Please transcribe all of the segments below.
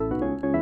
Música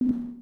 you